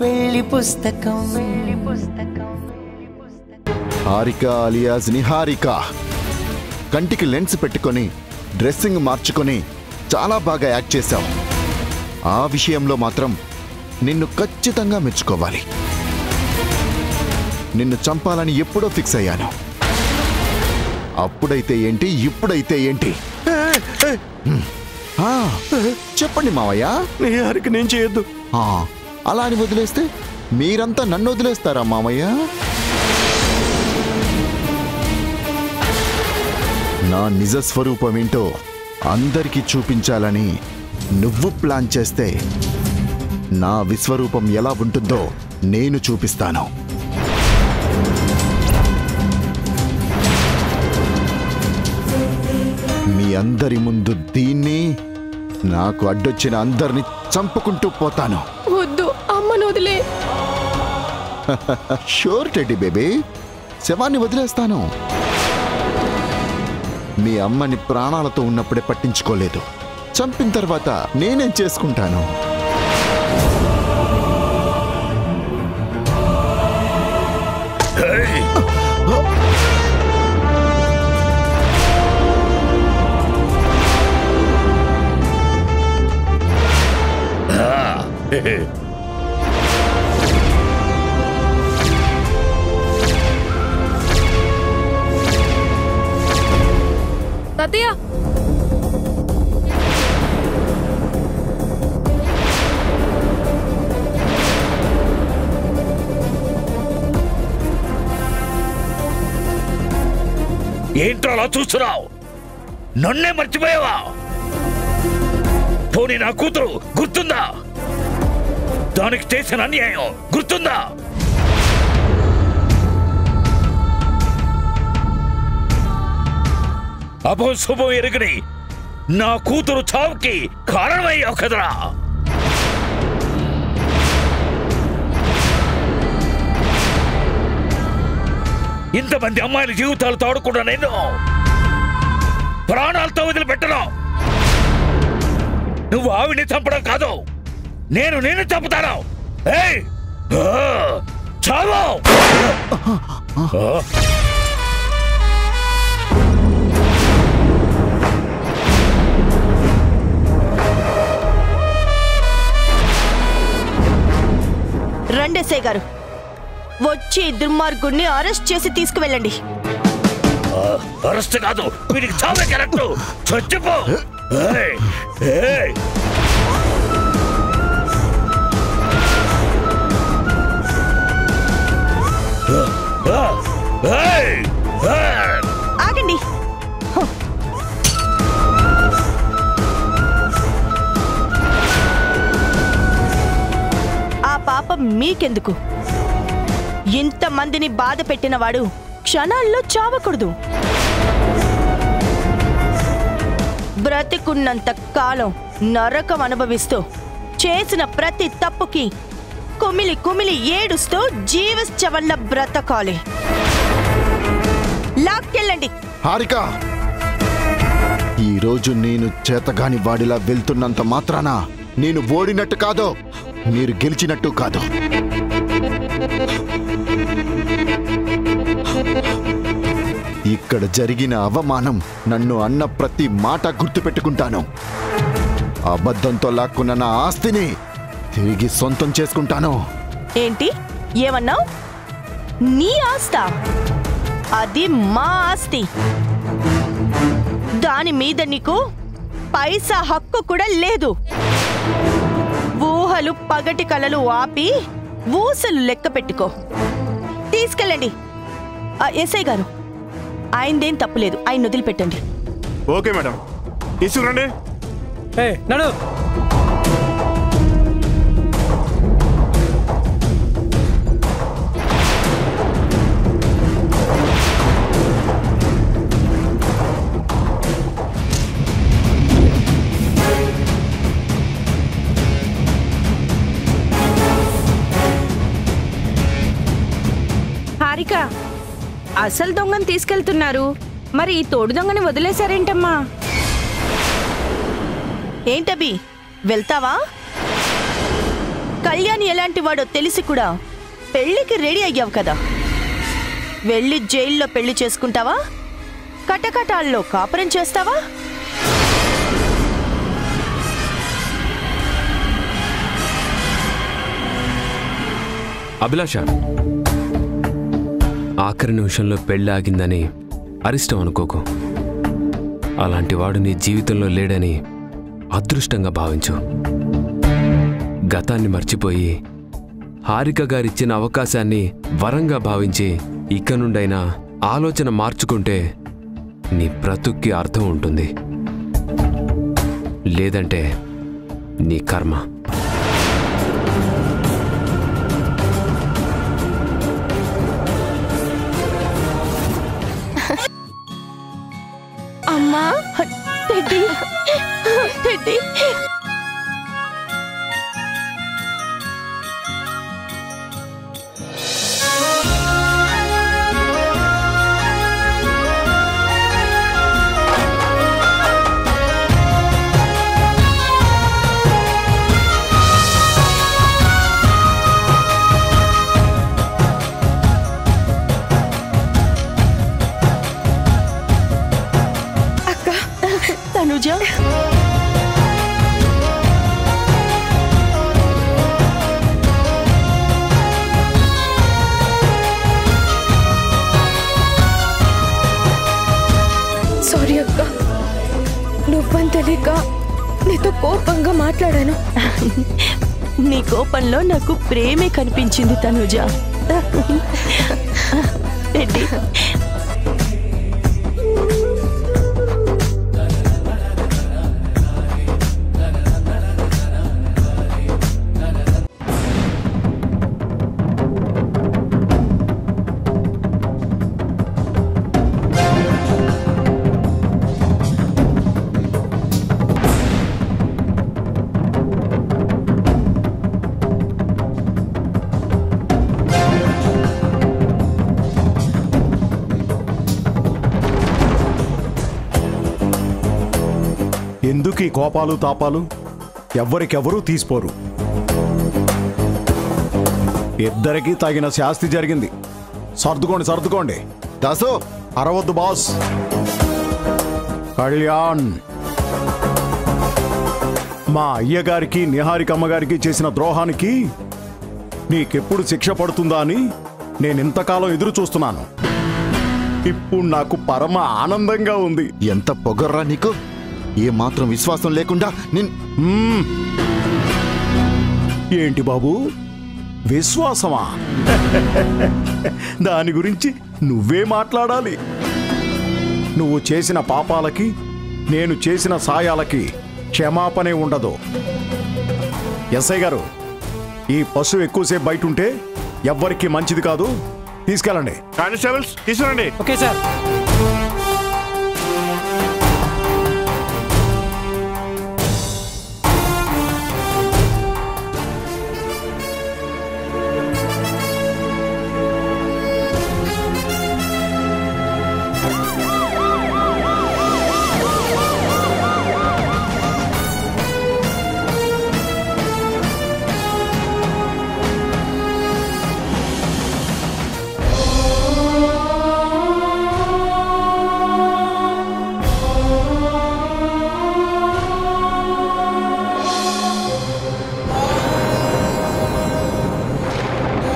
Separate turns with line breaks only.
పెళ్ళి పుస్తకం.
హారిక అలియాస్ నిహారిక. కంటికి లెన్స్ పెట్టుకొని డ్రెస్సింగ్ మార్చుకొని చాలా బాగా యాక్ట్ చేశావు. ఆ విషయంలో మాత్రం నిన్ను ఖచ్చితంగా మెచ్చుకోవాలి. నిన్ను చంపాలని ఎప్పుడో ఫిక్స్ అయ్యాను. అప్పుడైతే ఏంటి ఇప్పుడైతే ఏంటి? చెప్పండి మావయ్య.
నేను చేయొద్దు.
ఆ, అలా అని వదిలేస్తే మీరంతా నన్ను వదిలేస్తారా మామయ్య? నా నిజ స్వరూపం ఏంటో అందరికీ చూపించాలని నువ్వు ప్లాన్ చేస్తే నా విశ్వరూపం ఎలా ఉంటుందో నేను చూపిస్తాను. మీ అందరి ముందు దీన్ని నాకు అడ్డొచ్చిన అందరిని చంపుకుంటూ పోతాను.
వద్దు. అమ్మను వదిలే.
షూర్ టెడ్డి బేబీ శవాన్ని వదిలేస్తాను. మీ అమ్మని ప్రాణాలతో ఉన్నప్పుడే పట్టించుకోలేదు. చంపిన తర్వాత నేనేం చేసుకుంటాను?
తాతయ్య
ఏంట్రా అలా చూస్తున్నావు? నన్నే మర్చిపోయావా? పోనీ నా కూతురు గుర్తుందా? దానికి చేసిన అన్యాయం గుర్తుందా? అపశుభం ఎరుగని నా కూతురు చావుకి కారణమయ్యావు కదరా ఇంతమంది అమ్మాయిల జీవితాలు ఆడుకున్నా నేను ప్రాణాలతో వదిలిపెట్టను. నువ్వు ఆవిని చంపడం కాదు నేను నేను చంపుతాను. ఏయ్! ఆ! చావు
రండేసే గారు వచ్చి ఈ దుర్మార్గుణ్ణి అరెస్ట్ చేసి తీసుకువెళ్ళండి
అరెస్ట్ కాదు వీడికి చావే కరెక్ట్ చచ్చిపో
Hey! Hey! మీకెందుకు? ఇంతమందిని బాధ పెట్టినవాడు క్షణాల్లో చావకూడదు. బ్రతికున్నంత కాలం నరకం అనుభవిస్తూ చేసిన ప్రతి తప్పుకి కుమిలి కుమిలి ఏడుస్తూ జీవశ్చవల్ల బ్రతకాలి. లాక్కెళ్ళండి.
హారిక! ఈరోజు నేను చేతగాని వాడిలా వెళ్తున్నంత మాత్రాన నేను ఓడినట్టు కాదు. మీరు గెలిచినట్టు కాదు. ఇక్కడ జరిగిన అవమానం నన్ను అన్న ప్రతి మాట గుర్తుపెట్టుకుంటాను. అబద్ధంతో లాక్కున్న నా ఆస్తిని తిరిగి సొంతం చేసుకుంటాను.
ఏంటి? ఏమన్నావు? నీ ఆస్త? అది మా ఆస్తి. దాని మీద నీకు పైసా హక్కు కూడా లేదు. ఊహలు పగటి కలలు ఆపి ఊసలు లెక్క పెట్టుకో. తీసుకెళ్ళండి. ఆ, ఎస్ఐ గారు ఆయనదేం తప్పులేదు ఆయన వదిలిపెట్టండి.
Okay madam. తీసుకురండి.
ఏ నడు.
హారిక అసలు దొంగను తీసుకెళ్తున్నారు. మరి ఈ తోడు దొంగని వదిలేశారేంటమ్మా?
ఏంటబి వెళ్తావా? కళ్యాణి ఎలాంటి వాడో తెలిసి కూడా పెళ్ళికి రెడీ అయ్యావు కదా. వెళ్ళి జైల్లో పెళ్ళి చేసుకుంటావా? కటకటాల్లో కాపురం చేస్తావా?
అభిలాష ఆఖరి నిమిషంలో పెళ్ళి ఆగిందని అరిష్టం అనుకోకు. అలాంటి వాడు నీ జీవితంలో లేడని అదృష్టంగా భావించు. గతాన్ని మర్చిపోయి హారిక గారిచ్చిన అవకాశాన్ని వరంగా భావించి ఇక నుండైనా ఆలోచన మార్చుకుంటే నీ బ్రతుక్కి అర్థం ఉంటుంది. లేదంటే నీ కర్మ.
కోపంగా మాట్లాడాను.
నీ కోపంలో నాకు ప్రేమే కనిపించింది తనుజ. రెడ్డి
ఎందుకు ఈ కోపాలు తాపాలు ఎవ్వరికెవ్వరూ తీసిపోరు. ఇద్దరికి తగిన శాస్తి జరిగింది. సర్దుకోండి సర్దుకోండి.
దాసు
అరవద్దు బాస్. కళ్యాణ్. మా అయ్యగారికి నిహారికమ్మగారికి చేసిన ద్రోహానికి నీకెప్పుడు శిక్ష పడుతుందా అని నేను ఇంతకాలం ఎదురు చూస్తున్నాను. ఇప్పుడు నాకు పరమ ఆనందంగా ఉంది.
ఎంత పొగర్రా నీకు? ఏ మాత్రం విశ్వాసం లేకుండా నిన్.
ఏంటి బాబు? విశ్వాసమా? దాని గురించి నువ్వే మాట్లాడాలి. నువ్వు చేసిన పాపాలకి నేను చేసిన సాయాలకి క్షమాపణే ఉండదు. ఎస్ఐ గారు ఈ పశువు ఎక్కువసేపు బయట ఉంటే ఎవ్వరికీ మంచిది కాదు. తీసుకెళ్ళండి.
కానిస్టేబుల్స్ తీసుకురండి.
Okay sir.